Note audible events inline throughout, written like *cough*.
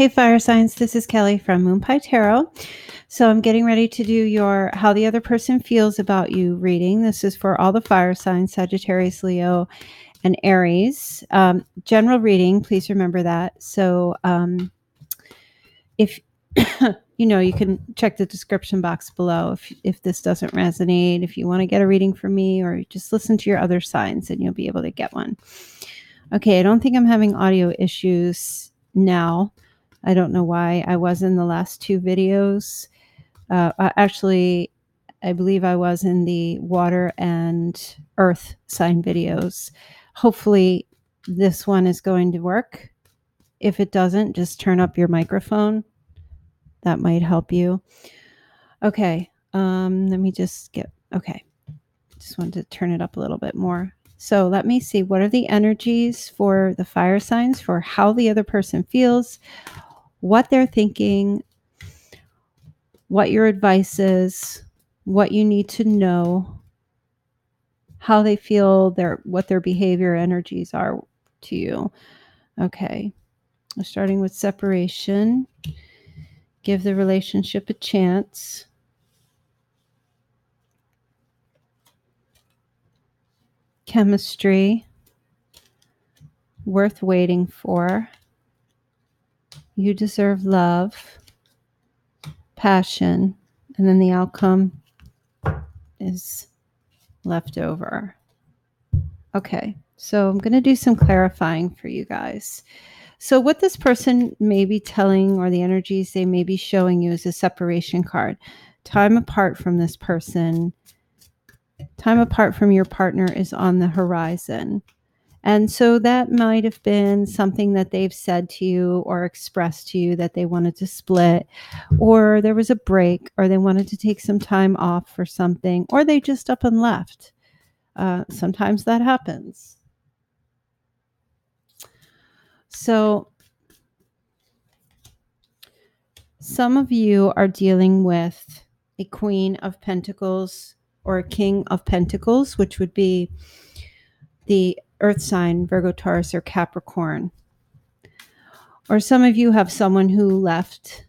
Hey, fire signs. This is Kelli from Moonpie Tarot. So I'm getting ready to do your How the Other Person Feels About You reading. This is for all the fire signs Sagittarius, Leo, and Aries. Um, general reading, please remember that. So um, if *coughs* you know, you can check the description box below if, if this doesn't resonate, if you want to get a reading from me, or just listen to your other signs and you'll be able to get one. Okay, I don't think I'm having audio issues now. I don't know why I was in the last two videos. Uh, actually, I believe I was in the water and earth sign videos. Hopefully, this one is going to work. If it doesn't, just turn up your microphone. That might help you. Okay, um, let me just get, okay. Just wanted to turn it up a little bit more. So let me see. What are the energies for the fire signs for how the other person feels? What they're thinking, what your advice is, what you need to know, how they feel, their what their behavior energies are to you. Okay. Starting with separation. Give the relationship a chance. Chemistry. Worth waiting for. You deserve love, passion, and then the outcome is left over. Okay, so I'm going to do some clarifying for you guys. So, what this person may be telling, or the energies they may be showing you, is a separation card. Time apart from this person, time apart from your partner is on the horizon. And so that might have been something that they've said to you or expressed to you that they wanted to split, or there was a break, or they wanted to take some time off for something, or they just up and left. Uh, sometimes that happens. So, some of you are dealing with a Queen of Pentacles or a King of Pentacles, which would be the earth sign, Virgo, Taurus, or Capricorn. Or some of you have someone who left.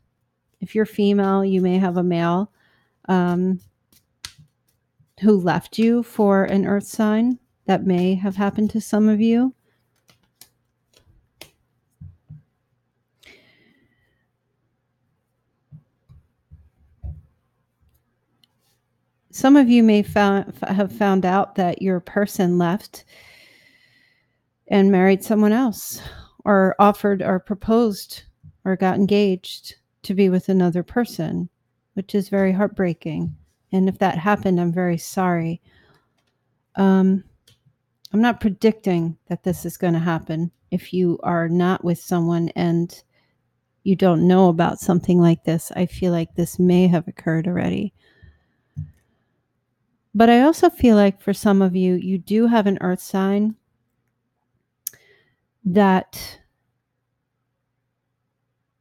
If you're female, you may have a male um, who left you for an earth sign. That may have happened to some of you. Some of you may found, have found out that your person left and married someone else or offered or proposed or got engaged to be with another person, which is very heartbreaking. And if that happened, I'm very sorry. Um, I'm not predicting that this is going to happen. If you are not with someone and you don't know about something like this, I feel like this may have occurred already. But I also feel like for some of you, you do have an earth sign that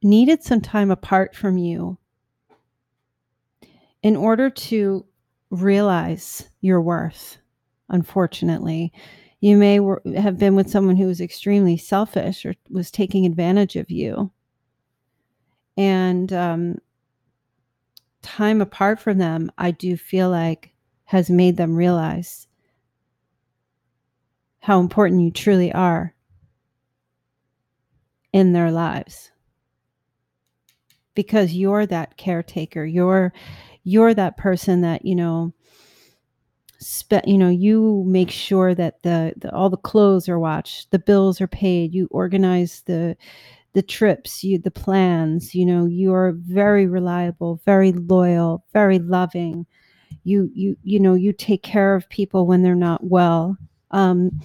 needed some time apart from you in order to realize your worth. Unfortunately, you may have been with someone who was extremely selfish or was taking advantage of you. And um, time apart from them, I do feel like has made them realize how important you truly are in their lives. Because you're that caretaker. You're you're that person that you know spe- you know you make sure that the, the all the clothes are watched the bills are paid you organize the the trips you the plans you know you're very reliable very loyal very loving. You you you know you take care of people when they're not well. Um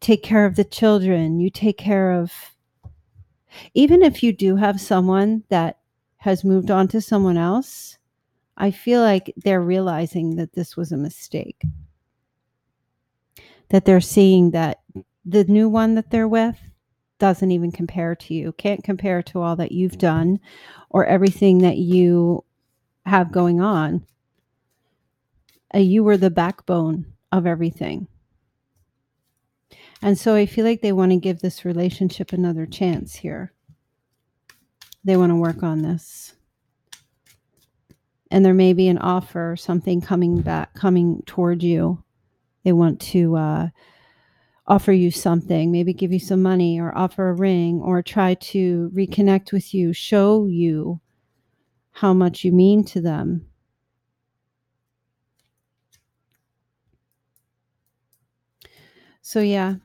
take care of the children. You take care of even if you do have someone that has moved on to someone else, I feel like they're realizing that this was a mistake. That they're seeing that the new one that they're with doesn't even compare to you, can't compare to all that you've done or everything that you have going on. Uh, you were the backbone of everything. And so I feel like they want to give this relationship another chance here. they want to work on this. And there may be an offer, something coming back, coming toward you. They want to uh, offer you something, maybe give you some money or offer a ring or try to reconnect with you, show you how much you mean to them. So, yeah,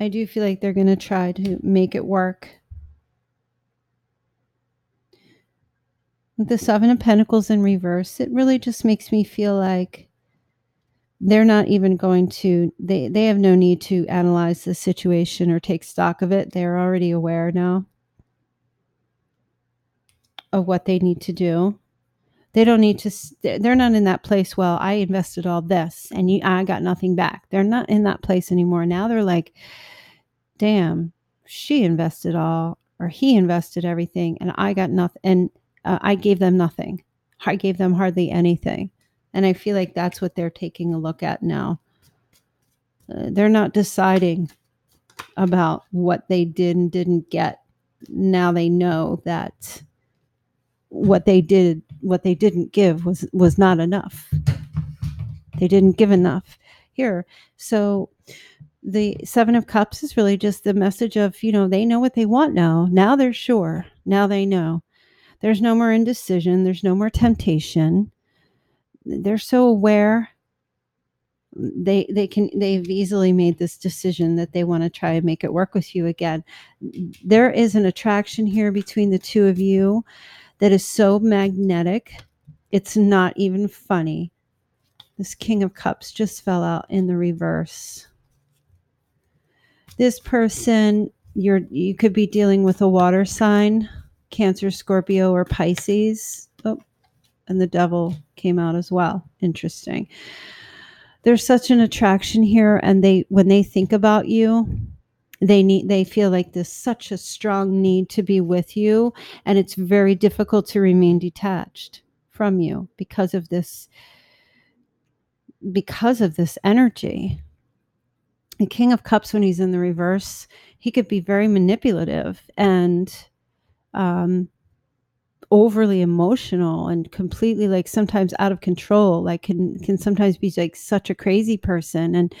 I do feel like they're going to try to make it work. With the Seven of Pentacles in reverse, it really just makes me feel like they're not even going to they they have no need to analyze the situation or take stock of it. They're already aware now of what they need to do. They don't need to they're not in that place, well, I invested all this and you, I got nothing back. They're not in that place anymore. Now they're like damn, she invested all or he invested everything and I got nothing and uh, I gave them nothing. I gave them hardly anything. And I feel like that's what they're taking a look at now. Uh, they're not deciding about what they did and didn't get. Now they know that what they did, what they didn't give was was not enough. They didn't give enough here. So the seven of cups is really just the message of you know they know what they want now. Now they're sure. Now they know. There's no more indecision. There's no more temptation. They're so aware. They they can they've easily made this decision that they want to try and make it work with you again. There is an attraction here between the two of you that is so magnetic it's not even funny. This king of cups just fell out in the reverse. This person you're you could be dealing with a water sign cancer scorpio or pisces. Oh and the devil came out as well. Interesting. There's such an attraction here and they when they think about you they need they feel like there's such a strong need to be with you and it's very difficult to remain detached from you because of this because of this energy. The king of cups when he's in the reverse he could be very manipulative and um overly emotional and completely like sometimes out of control like can can sometimes be like such a crazy person. And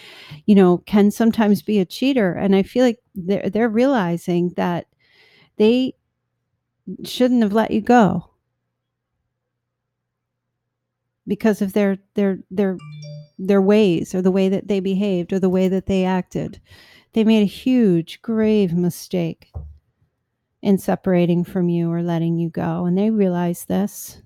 you know can sometimes be a cheater. And i feel like they're they're realizing that they shouldn't have let you go. Because of their their their their ways or the way that they behaved or the way that they acted. They made a huge, grave mistake in separating from you or letting you go. And they realize this.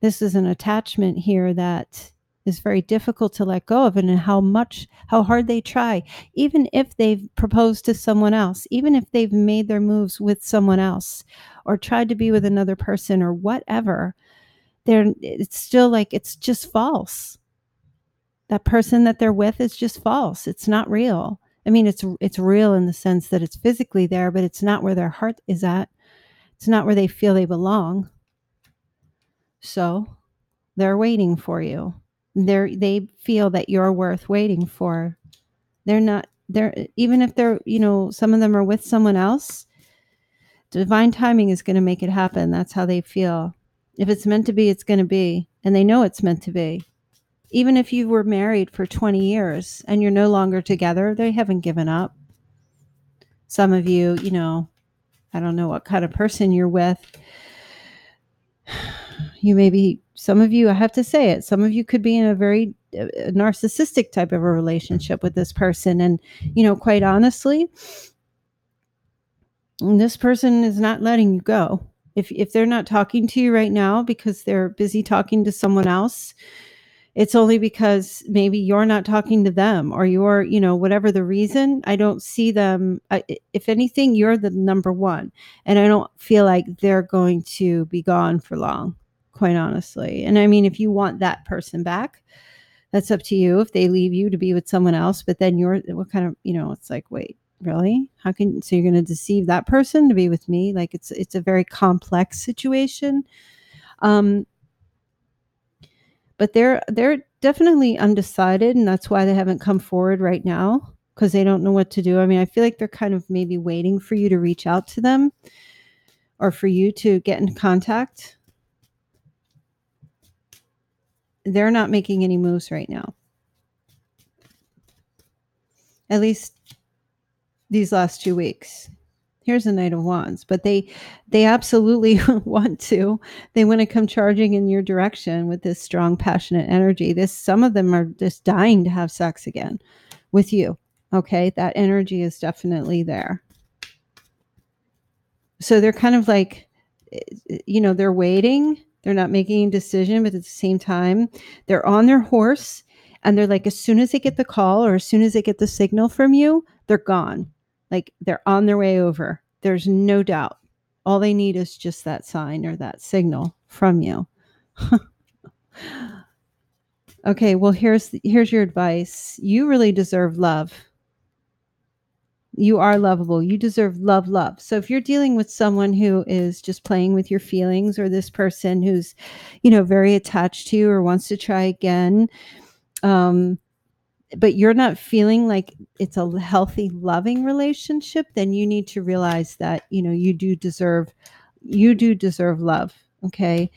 This is an attachment here that is very difficult to let go of and how much how hard they try even if they've proposed to someone else even if they've made their moves with someone else or tried to be with another person or whatever they're it's still like it's just false that person that they're with is just false. It's not real. I mean, it's it's real in the sense that it's physically there, but it's not where their heart is at. It's not where they feel they belong. So, they're waiting for you. They they feel that you're worth waiting for. They're not they're even if they're, you know, some of them are with someone else, divine timing is going to make it happen. That's how they feel. If it's meant to be, it's going to be, and they know it's meant to be even if you were married for 20 years and you're no longer together, they haven't given up. Some of you, you know, I don't know what kind of person you're with. *sighs* You may be, some of you, I have to say it, some of you could be in a very uh, narcissistic type of a relationship with this person. And, you know, quite honestly, this person is not letting you go. If, if they're not talking to you right now because they're busy talking to someone else, it's only because maybe you're not talking to them or you're you know whatever the reason i don't see them I, if anything you're the number one and i don't feel like they're going to be gone for long quite honestly and i mean if you want that person back that's up to you if they leave you to be with someone else but then you're what kind of you know it's like wait really? How can so you're going to deceive that person to be with me? Like it's it's a very complex situation. Um but they're they're definitely undecided and that's why they haven't come forward right now because they don't know what to do. I mean, I feel like they're kind of maybe waiting for you to reach out to them or for you to get in contact, they're not making any moves right now. At least these last two weeks. Here's the Knight of Wands, but they they absolutely *laughs* want to. They want to come charging in your direction with this strong, passionate energy. This some of them are just dying to have sex again with you. Okay, that energy is definitely there. So they're kind of like, eh, you know, they're waiting. They're not making a decision, but at the same time, they're on their horse and they're like, as soon as they get the call or as soon as they get the signal from you, they're gone. Like they're on their way over. There's no doubt. All they need is just that sign or that signal from you. *laughs* okay, well here's here's your advice. You really deserve love you are lovable. You deserve love, love. So if you're dealing with someone who is just playing with your feelings or this person who's, you know, very attached to you or wants to try again, um, but you're not feeling like it's a healthy, loving relationship, then you need to realize that, you know, you do deserve, you do deserve love. Okay.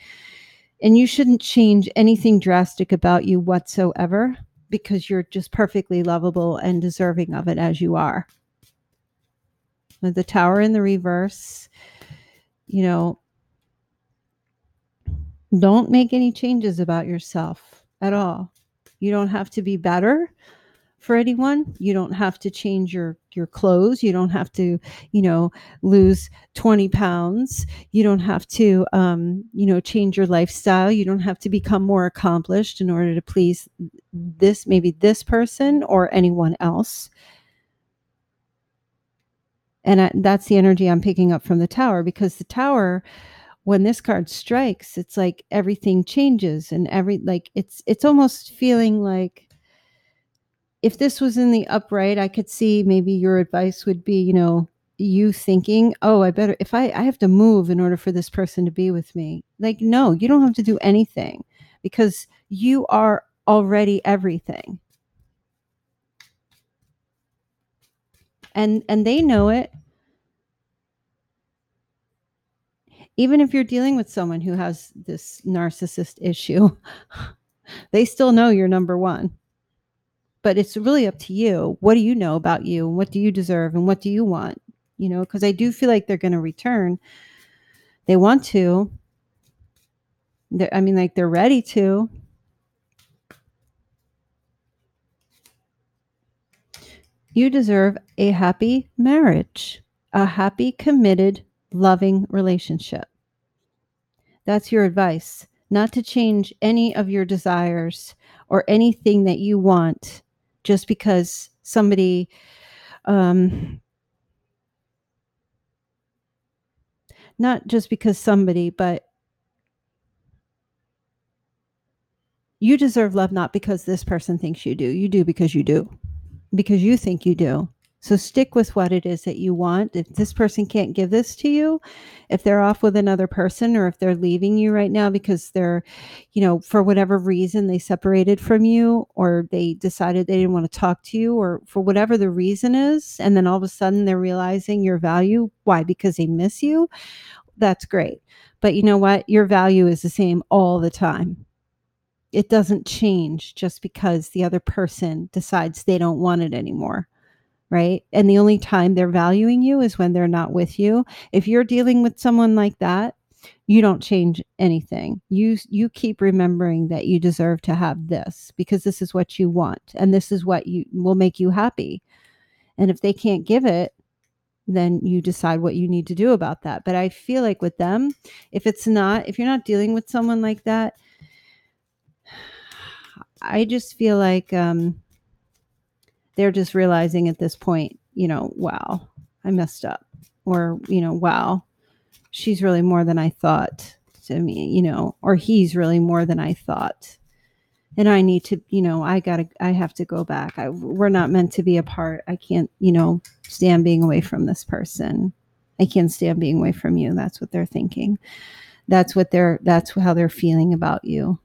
And you shouldn't change anything drastic about you whatsoever because you're just perfectly lovable and deserving of it as you are With the tower in the reverse. You know, don't make any changes about yourself at all. You don't have to be better for anyone. You don't have to change your your clothes. You don't have to, you know, lose 20 pounds. You don't have to um, you know, change your lifestyle. You don't have to become more accomplished in order to please this maybe this person or anyone else and I, that's the energy i'm picking up from the tower because the tower when this card strikes it's like everything changes and every like it's it's almost feeling like if this was in the upright i could see maybe your advice would be you know you thinking oh i better if i i have to move in order for this person to be with me. Like no you don't have to do anything because you are already everything. And and they know it even if you're dealing with someone who has this narcissist issue *laughs* they still know you're number one. But it's really up to you. What do you know about you? And what do you deserve? And what do you want? You know because i do feel like they're going to return. They want to. They're, i mean like they're ready to. You deserve a happy marriage, a happy, committed, loving relationship. That's your advice, not to change any of your desires or anything that you want just because somebody um, not just because somebody, but you deserve love not because this person thinks you do. You do because you do because you think you do. So stick with what it is that you want. If this person can't give this to you, if they're off with another person or if they're leaving you right now because they're, you know, for whatever reason they separated from you or they decided they didn't want to talk to you or for whatever the reason is, and then all of a sudden they're realizing your value. Why? Because they miss you. That's great. But you know what? Your value is the same all the time it doesn't change just because the other person decides they don't want it anymore right? And the only time they're valuing you is when they're not with you. If you're dealing with someone like that you don't change anything. You you keep remembering that you deserve to have this because this is what you want and this is what you will make you happy. And if they can't give it then you decide what you need to do about that. But i feel like with them if it's not if you're not dealing with someone like that *sighs* I just feel like um, they're just realizing at this point, you know, wow, I messed up, or you know, wow, she's really more than I thought to me, you know, or he's really more than I thought, and I need to, you know, I gotta, I have to go back. I, we're not meant to be apart. I can't, you know, stand being away from this person. I can't stand being away from you. That's what they're thinking. That's what they're. That's how they're feeling about you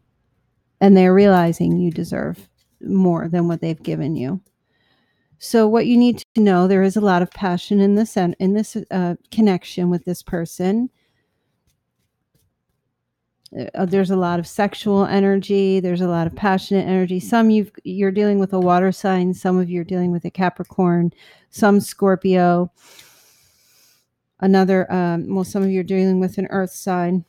and they're realizing you deserve more than what they've given you. So, what you need to know there is a lot of passion in this in this uh, connection with this person. uh, there's a lot of sexual energy there's a lot of passionate energy. Some you've you're dealing with a water sign some of you are dealing with a capricorn some scorpio another um, well some of you are dealing with an earth sign.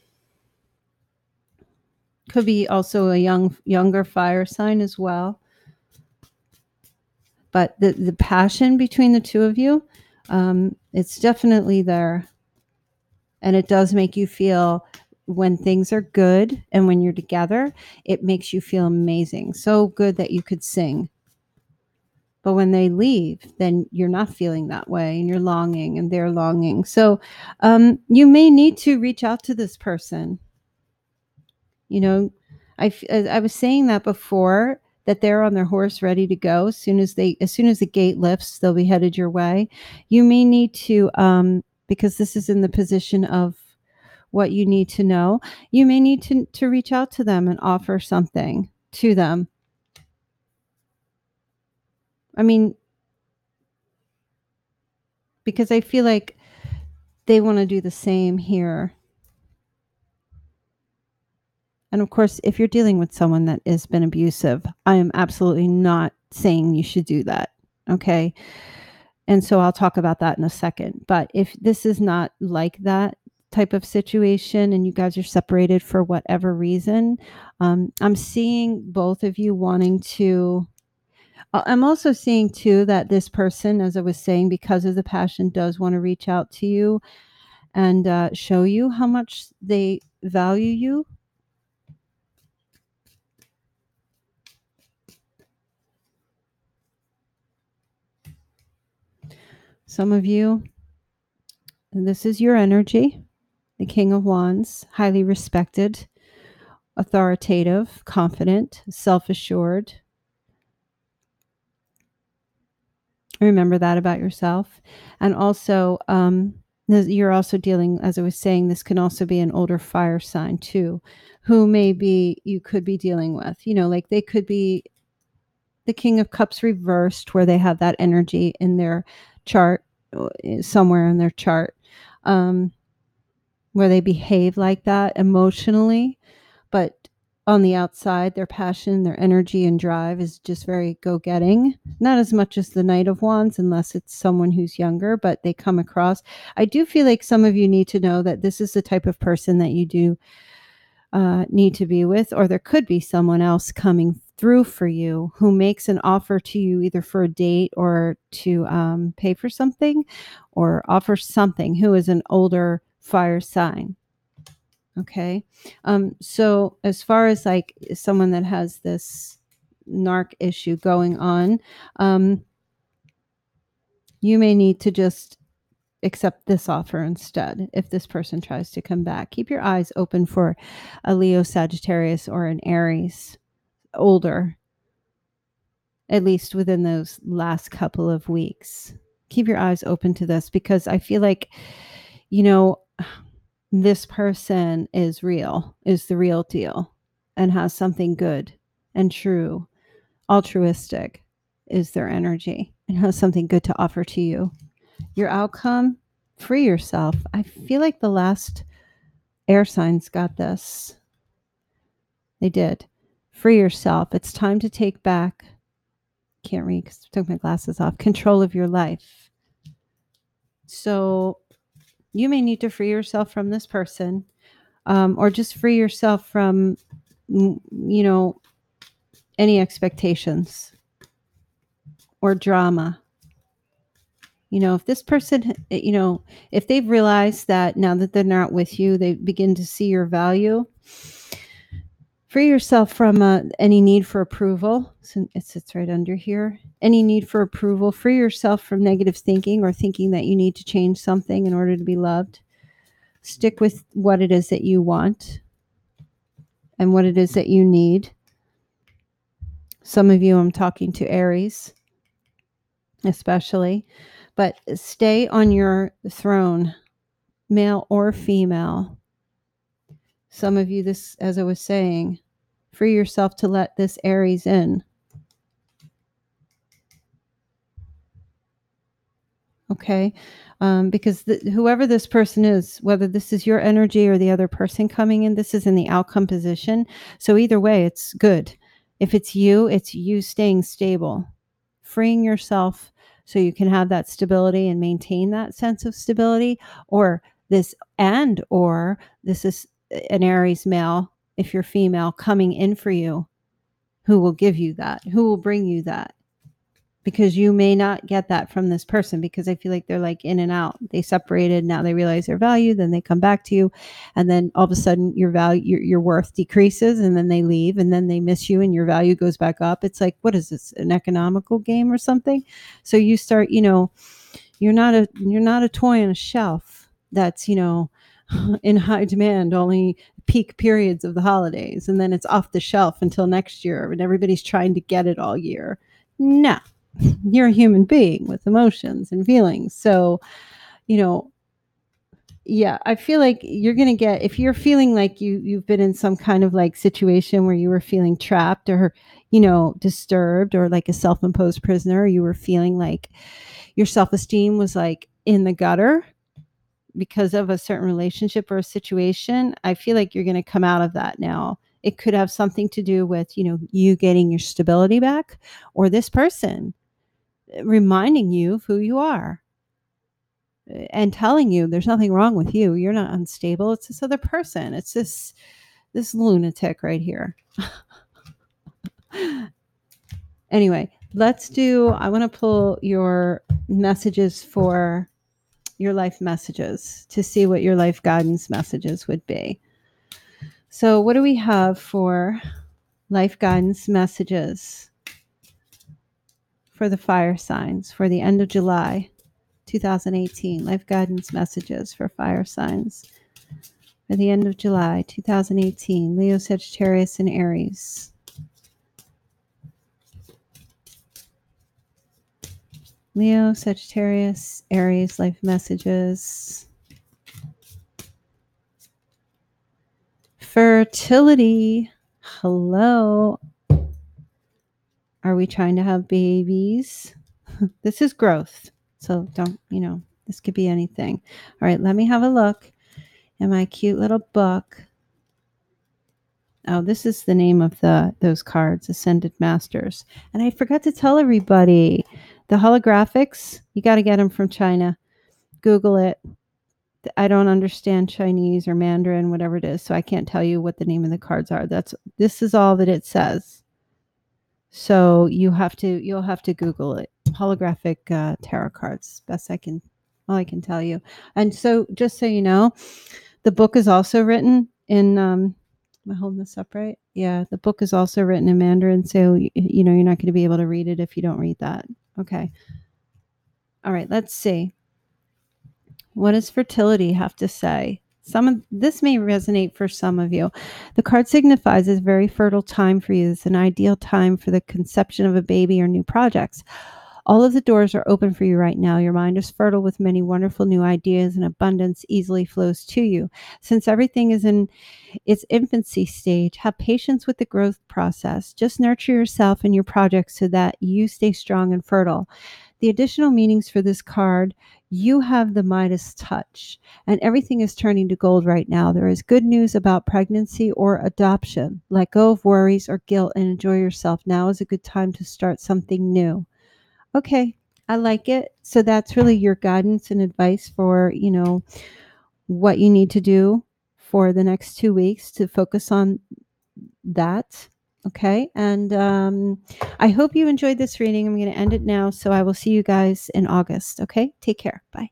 Could be also a young younger fire sign as well but the the passion between the two of you um, it's definitely there and it does make you feel when things are good and when you're together, it makes you feel amazing. So good that you could sing. But when they leave, then you're not feeling that way and you're longing and they're longing. So um, you may need to reach out to this person. You know, I, I was saying that before that they're on their horse ready to go as soon as they as soon as the gate lifts they'll be headed your way you may need to um because this is in the position of what you need to know, you may need to, to reach out to them and offer something to them. I mean, because I feel like they want to do the same here. And of course, if you're dealing with someone that has been abusive, I am absolutely not saying you should do that. Okay. And so I'll talk about that in a second. But if this is not like that, type of situation and you guys are separated for whatever reason, um, I'm seeing both of you wanting to. Uh, I'm also seeing too that this person, as I was saying, because of the passion, does want to reach out to you and uh, show you how much they value you. Some of you, and this is your energy the King of Wands, highly respected, authoritative, confident, self assured. Remember that about yourself. And also, um, you're also dealing, as I was saying, this can also be an older fire sign too, who maybe you could be dealing with. You know, like they could be the King of Cups reversed, where they have that energy in their chart, uh, somewhere in their chart. Um, where they behave like that emotionally, but on the outside, their passion, their energy, and drive is just very go getting. Not as much as the Knight of Wands, unless it's someone who's younger, but they come across. I do feel like some of you need to know that this is the type of person that you do uh, need to be with, or there could be someone else coming through for you who makes an offer to you either for a date or to um, pay for something or offer something who is an older fire sign. Okay. Um, so as far as like someone that has this narc issue going on, um, you may need to just accept this offer instead if this person tries to come back. Keep your eyes open for a Leo, Sagittarius, or an Aries older, at least within those last couple of weeks. Keep your eyes open to this because I feel like, you know, *sighs* this person is real, is the real deal, and has something good and true, altruistic is their energy, and has something good to offer to you. Your outcome, free yourself. I feel like the last air signs got this. They did. Free yourself. It's time to take back. Can't read because I took my glasses off. Control of your life. So you may need to free yourself from this person um, or just free yourself from you know any expectations or drama you know if this person eh, you know if they've realized that now that they're not with you they begin to see your value free yourself from uh, any need for approval it sits right under here any need for approval. Free yourself from negative thinking or thinking that you need to change something in order to be loved. Stick with what it is that you want and what it is that you need. Some of you, I'm talking to Aries, especially, but stay on your throne, male or female. Some of you, this, as I was saying, free yourself to let this Aries in. Okay. um, because the, whoever this person is, whether this is your energy or the other person coming in, this is in the outcome position. So either way, it's good. If it's you, it's you staying stable, freeing yourself so you can have that stability and maintain that sense of stability, or this and or this is an Aries male, if you're female, coming in for you, who will give you that, who will bring you that because you may not get that from this person because I feel like they're like in and out. They separated, now they realize their value, then they come back to you, and then all of a sudden your value, your, your worth decreases, and then they leave, and then they miss you, and your value goes back up. It's like, what is this, an economical game or something? So you start, you know, you're not a you're not a toy on a shelf that's you know *laughs* in high demand only peak periods of the holidays and then it's off the shelf until next year and everybody's trying to get it all year no *laughs* you're a human being with emotions and feelings. So, you know, yeah, I feel like you're going to get if you're feeling like you you've been in some kind of like situation where you were feeling trapped or you know, disturbed or like a self-imposed prisoner, you were feeling like your self-esteem was like in the gutter because of a certain relationship or a situation, I feel like you're going to come out of that now it could have something to do with you know you getting your stability back or this person eh, reminding you of who you are eh, and telling you there's nothing wrong with you. You're not unstable. It's this other person. It's this this lunatic right here. *laughs* anyway, let's do I want to pull your messages for your life messages to see what your life guidance messages would be. So, what do we have for life guidance messages? for the fire signs for the end of July 2018. Life guidance messages for fire signs for the end of July 2018. Leo, Sagittarius, and Aries. Leo, Sagittarius, Aries, life messages. Fertility. Hello. Are we trying to have babies? *laughs* this is growth. So don't, you know, this could be anything. All right, let me have a look in my cute little book. Oh, this is the name of the those cards, Ascended Masters. And I forgot to tell everybody, the holographics, you got to get them from China. Google it. I don't understand Chinese or Mandarin, whatever it is, so I can't tell you what the name of the cards are. That's this is all that it says. So you have to you'll have to Google it. Holographic uh, tarot cards. Best I can all I can tell you. And so just so you know, the book is also written in um am I holding this up right? Yeah, the book is also written in Mandarin, so you, you know you're not going to be able to read it if you don't read that. Okay. All right, let's see. What does fertility have to say? Some of this may resonate for some of you. The card signifies a very fertile time for you. It's an ideal time for the conception of a baby or new projects. All of the doors are open for you right now. Your mind is fertile with many wonderful new ideas, and abundance easily flows to you. Since everything is in its infancy stage, have patience with the growth process. Just nurture yourself and your projects so that you stay strong and fertile. The additional meanings for this card you have the Midas touch, and everything is turning to gold right now. There is good news about pregnancy or adoption. Let go of worries or guilt and enjoy yourself. Now is a good time to start something new. Okay, I like it. So that's really your guidance and advice for, you know, what you need to do for the next two weeks to focus on that. Okay. And um, I hope you enjoyed this reading. I'm going to end it now. So I will see you guys in August. Okay. Take care. Bye.